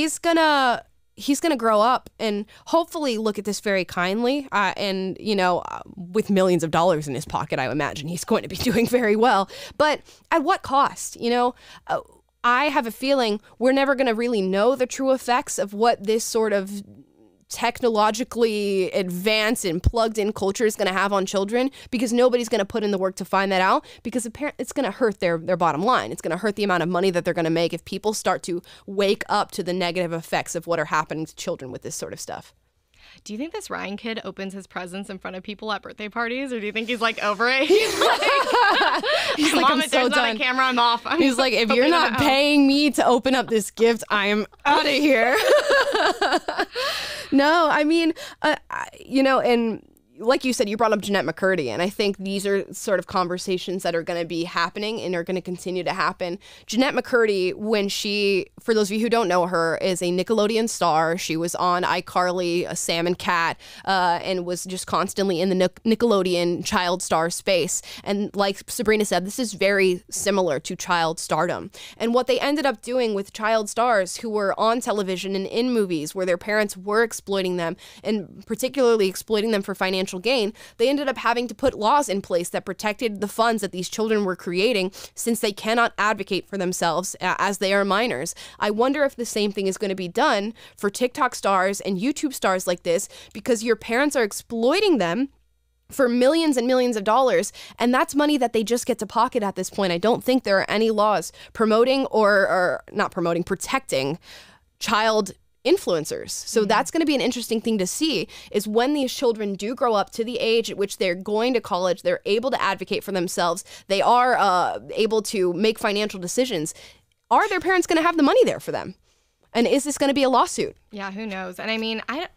he's gonna he's to grow up and hopefully look at this very kindly uh, and you know uh, with millions of dollars in his pocket i imagine he's going to be doing very well. But at what cost you know? Uh, i have a feeling we're never going to really know the true effects of what this sort of technologically advanced and plugged in culture is going to have on children because nobody's going to put in the work to find that out because apparent it's going to hurt their their bottom line. It's going to hurt the amount of money that they're going to make if people start to wake up to the negative effects of what are happening to children with this sort of stuff. Do you think this Ryan kid opens his presents in front of people at birthday parties, or do you think he's like over it? He's like, He's like, Mom, "I'm so done." camera, I'm off. I'm He's like, if you're not it at home." paying me to open up this gift, I am out of here. no, I mean, uh, I- you know, and like you said, you brought up Jennette McCurdy, and I think these are sort of conversations that are going to be happening and are going to continue to happen. Jennette McCurdy, when she, for those of you who don't know her, is a Nickelodeon star. She was on iCarly, a Sam & Cat, uh, and was just constantly in the Nic- Nickelodeon child star space. And like Sabrina said, this is very similar to child stardom. And what they ended up doing with child stars who were on television and in movies where their parents were exploiting them and particularly exploiting them for financial gain, they ended up having to put laws in place that protected the funds that these children were creating since they cannot advocate for themselves uh, as they are minors. I wonder if the same thing is going to be done for TikTok stars and YouTube stars like this because your parents are exploiting them for millions and millions of dollars and that's money that they just get to pocket at this point i don't think there are any laws promoting or, or not promoting protecting child influencers. So that's going to be an interesting thing to see is when these children do grow up to the age at which they're going to college they're able to advocate for themselves they are uh, able to make financial decisions are their parents going to have the money there for them? And is this going to be a lawsuit? Yeah, who knows? And I mean, I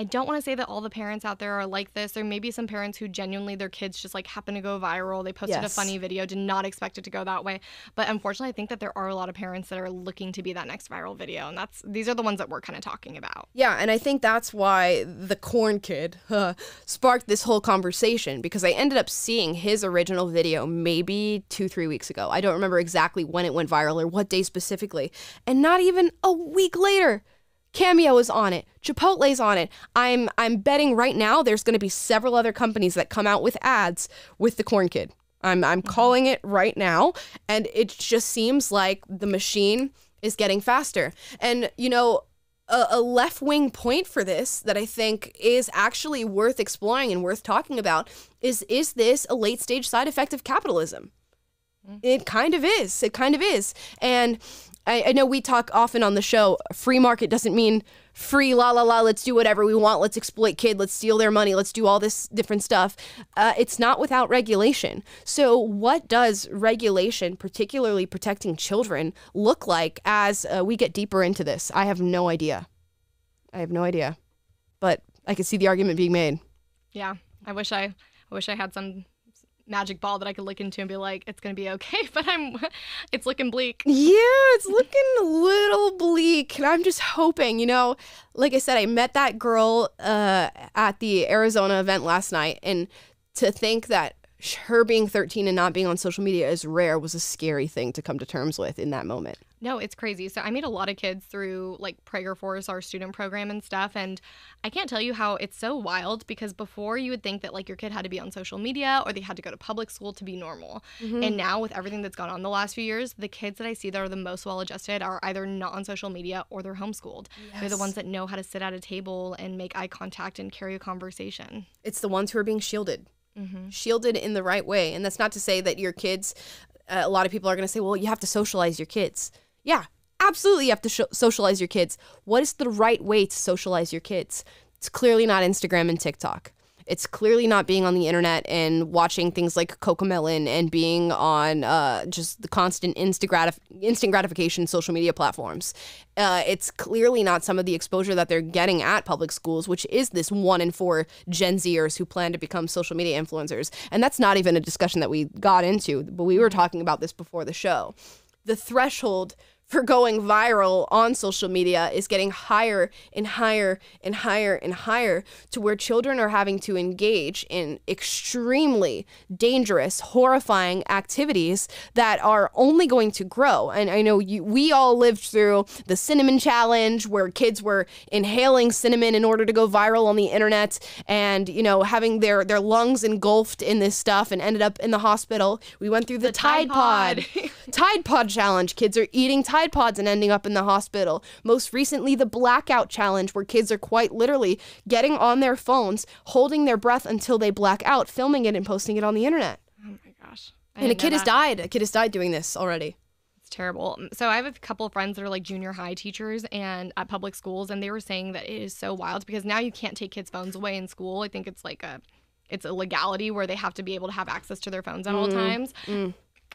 I don't want to say that all the parents out there are like this. There may be some parents who genuinely their kids just like happen to go viral. They posted a funny video, did not expect it to go that way. But unfortunately, I think that there are a lot of parents that are looking to be that next viral video, and that's these are the ones that we're kind of talking about. Yeah, and I think that's why the corn kid uh, sparked this whole conversation because I ended up seeing his original video maybe two, three weeks ago. I don't remember exactly when it went viral or what day specifically. And not even a week later, Cameo is on it. Chipotle's on it. I'm I'm betting right now there's going to be several other companies that come out with ads with the corn kid. I'm I'm mm-hmm. calling it right now, and it just seems like the machine is getting faster. And you know, a, a left wing point for this that I think is actually worth exploring and worth talking about is is this a late stage side effect of capitalism? Mm. It kind of is. It kind of is. And I, I know we talk often on the show free market doesn't mean free la la la let's do whatever we want let's exploit kid let's steal their money let's do all this different stuff. Uh, it's not without regulation. So what does regulation particularly protecting children look like as uh, we get deeper into this? I have no idea. I have no idea. But i can see the argument being made. Yeah, I wish I, I wish I had some magic ball that I could look into and be like, it's gonna be okay. But I'm, it's looking bleak. Yeah, it's looking a little bleak. And I'm just hoping, you know, like I said, I met that girl uh, at the Arizona event last night. And to think that her being 13 and not being on social media is rare was a scary thing to come to terms with in that moment. No, it's crazy. So I meet a lot of kids through like Prager Force, our student program and stuff. And I can't tell you how it's so wild because before you would think that like your kid had to be on social media or they had to go to public school to be normal. And now with everything that's gone on the last few years, the kids that I see that are the most well adjusted are either not on social media or they're homeschooled. They're the ones that know how to sit at a table and make eye contact and carry a conversation. It's the ones who are being shielded. Shielded in the right way. And that's not to say that your kids, uh, a lot of people are going to say, well, you have to socialize your kids. Yeah, absolutely, you have to sh- socialize your kids. What is the right way to socialize your kids? It's clearly not Instagram and TikTok. It's clearly not being on the internet and watching things like Cocomelon and being on uh, just the constant instant, gratif- instant gratification social media platforms. Uh, it's clearly not some of the exposure that they're getting at public schools, which is this one in four Gen Zers who plan to become social media influencers. And that's not even a discussion that we got into, but we were talking about this before the show. The threshold for going viral on social media is getting higher and higher and higher and higher to where children are having to engage in extremely dangerous, horrifying activities that are only going to grow. And I know you, we all lived through the cinnamon challenge where kids were inhaling cinnamon in order to go viral on the internet and, you know, having their, their lungs engulfed in this stuff and ended up in the hospital. We went through the, Tide, Tide Pod. Pod. Tide Pod challenge. Kids are eating Tide Pods and ending up in the hospital. Most recently, the Blackout challenge, where kids are quite literally getting on their phones, holding their breath until they black out, filming it and posting it on the internet. Oh my gosh. I And a kid has died. A kid has died doing this already. It's terrible. Um, so I have a couple of friends that are like junior high teachers and at public schools, and they were saying that it is so wild because now you can't take kids' phones away in school. I think it's like a, it's a legality where they have to be able to have access to their phones at all mm-hmm. times. Mm.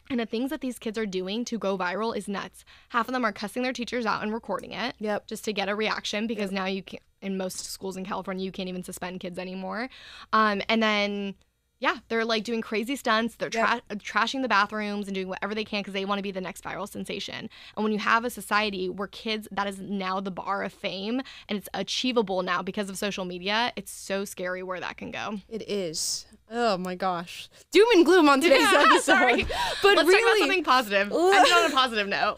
And the things that these kids are doing to go viral is nuts. Half of them are cussing their teachers out and recording it. Yep. Just to get a reaction because now you can in most schools in California you can't even suspend kids anymore. Um, and then yeah, they're like doing crazy stunts. They're tra- trashing the bathrooms and doing whatever they can because they want to be the next viral sensation. And when you have a society where kids, that is now the bar of fame and it's achievable now because of social media, it's so scary where that can go. It is. Oh my gosh. Doom and gloom on today's Yeah, episode. sorry. But Let's talk about really, something positive. End on a positive note.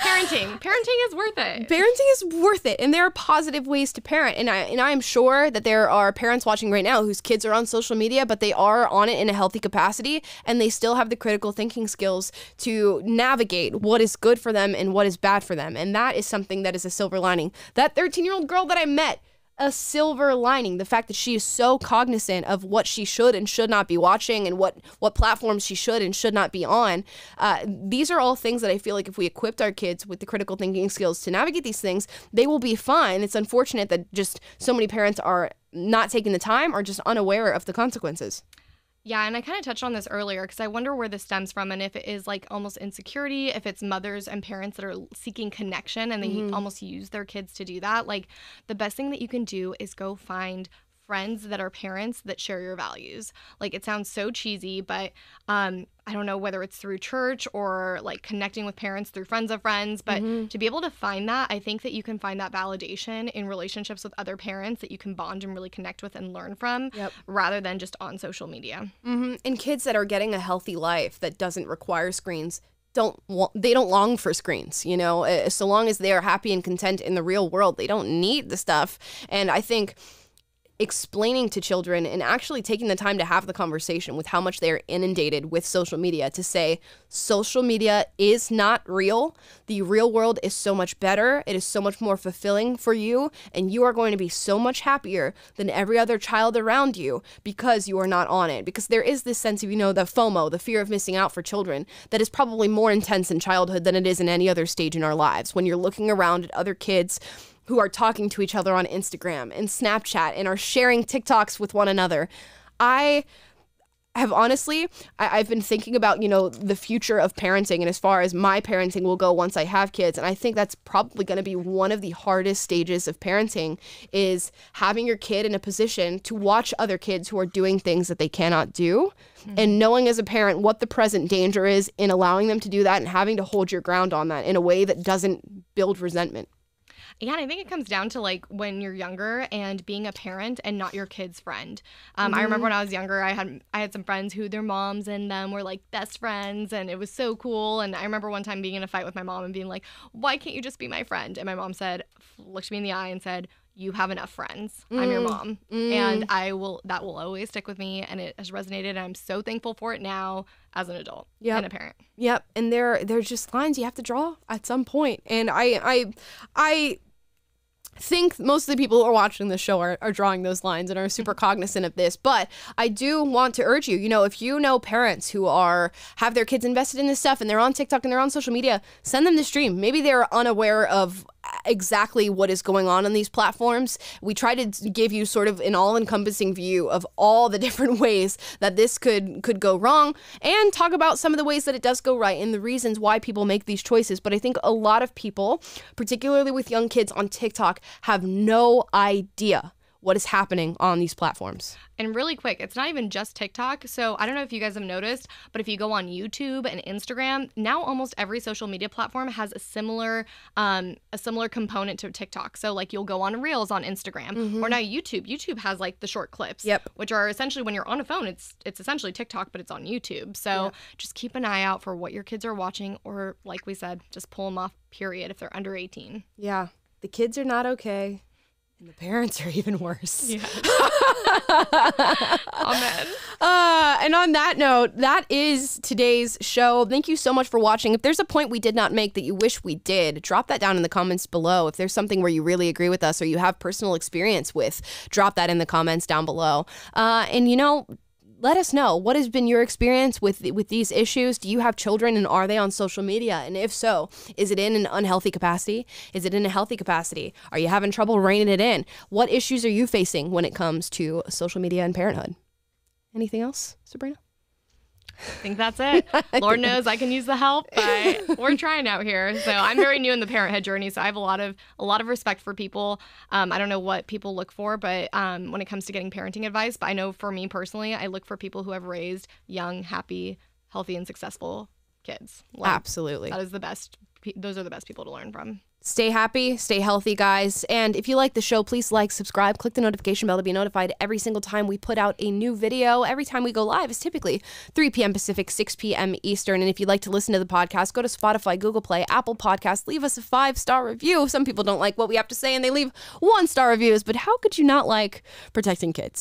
Parenting. Parenting is worth it. parenting is worth it and there are positive ways to parent and I and I am sure that there are parents watching right now whose kids are on social media but they are on it in a healthy capacity and they still have the critical thinking skills to navigate what is good for them and what is bad for them and that is something that is a silver lining that 13-year-old girl that I met a silver lining. The fact that she is so cognizant of what she should and should not be watching and what what platforms she should and should not be on uh, these are all things that i feel like if we equipped our kids with the critical thinking skills to navigate these things they will be fine. It's unfortunate that just so many parents are not taking the time or just unaware of the consequences Yeah, and I kind of touched on this earlier because I wonder where this stems from and if it is like almost insecurity, if it's mothers and parents that are seeking connection and they mm-hmm. almost use their kids to do that. Like the best thing that you can do is go find friends that are parents that share your values. Like it sounds so cheesy, but um I don't know whether it's through church or like connecting with parents through friends of friends, but to be able to find that, I think that you can find that validation in relationships with other parents that you can bond and really connect with and learn from Yep. rather than just on social media. hmm And kids that are getting a healthy life that doesn't require screens don't want, they don't long for screens, you know. Uh, So long as they are happy and content in the real world, they don't need the stuff. And I think explaining to children and actually taking the time to have the conversation with how much they are inundated with social media to say social media is not real. The real world is so much better. It is so much more fulfilling for you and you are going to be so much happier than every other child around you because you are not on it. Because there is this sense of, you know, the FOMO, the fear of missing out for children that is probably more intense in childhood than it is in any other stage in our lives. When you're looking around at other kids who are talking to each other on Instagram and Snapchat and are sharing TikToks with one another. I have honestly, I, I've been thinking about, you know, the future of parenting and as far as my parenting will go once I have kids. And I think that's probably going to be one of the hardest stages of parenting is having your kid in a position to watch other kids who are doing things that they cannot do mm-hmm. and knowing as a parent what the present danger is in allowing them to do that and having to hold your ground on that in a way that doesn't build resentment. Yeah, and I think it comes down to like when you're younger and being a parent and not your kid's friend. Um, I remember mm-hmm. when I was younger, I had I had some friends who their moms and them were like best friends, and it was so cool. And I remember one time being in a fight with my mom and being like, "Why can't you just be my friend?" And my mom said, looked me in the eye and said. You have enough friends. I'm your mm, mom, and mm. I will. That will always stick with me, and it has resonated. And I'm so thankful for it now as an adult Yep. and a parent. Yep, and there there's just lines you have to draw at some point. And I I I think most of the people who are watching this show are, are drawing those lines and are super cognizant of this but i do want to urge you you know if you know parents who are have their kids invested in this stuff and they're on tiktok and they're on social media send them the stream. Maybe they're unaware of exactly what is going on on these platforms. We try to give you sort of an all-encompassing view of all the different ways that this could could go wrong and talk about some of the ways that it does go right and the reasons why people make these choices. But i think a lot of people particularly with young kids on tiktok have no idea what is happening on these platforms And really quick, it's not even just TikTok. So I don't know if you guys have noticed, but if you go on YouTube and Instagram, now almost every social media platform has a similar um, a similar component to TikTok. So like you'll go on Reels on Instagram, or now YouTube. YouTube has like the short clips, Yep. which are essentially when you're on a phone, it's it's essentially TikTok, but it's on YouTube. So just keep an eye out for what your kids are watching, or like we said, just pull them off. Period. If they're under 18. yeah the kids are not okay and the parents are even worse Yeah. Amen. Uh, and on that note, that is today's show. Thank you so much for watching. If there's a point we did not make that you wish we did, drop that down in the comments below. If there's something where you really agree with us or you have personal experience with, drop that in the comments down below. Uh, and you know, let us know what has been your experience with with these issues. Do you have children and are they on social media? And if so, is it in an unhealthy capacity? Is it in a healthy capacity? Are you having trouble reining it in? What issues are you facing when it comes to social media and parenthood? Anything else, Sabrina? I think that's it. Lord knows I can use the help, but we're trying out here. So I'm very new in the parenthood journey, so I have a lot of a lot of respect for people. Um, I don't know what people look for, but um, when it comes to getting parenting advice, but I know for me personally, I look for people who have raised young, happy, healthy, and successful kids. Like, Absolutely. that is the best. Those are the best people to learn from. Stay happy, stay healthy, guys. And if you like the show, please like, subscribe, click the notification bell to be notified every single time we put out a new video. Every time we go live is typically 3 p.m. Pacific, 6 p.m. Eastern. And if you'd like to listen to the podcast, go to Spotify, Google Play, Apple Podcasts, leave us a five star review. Some people don't like what we have to say and they leave one star reviews, but how could you not like protecting kids?